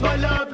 my love.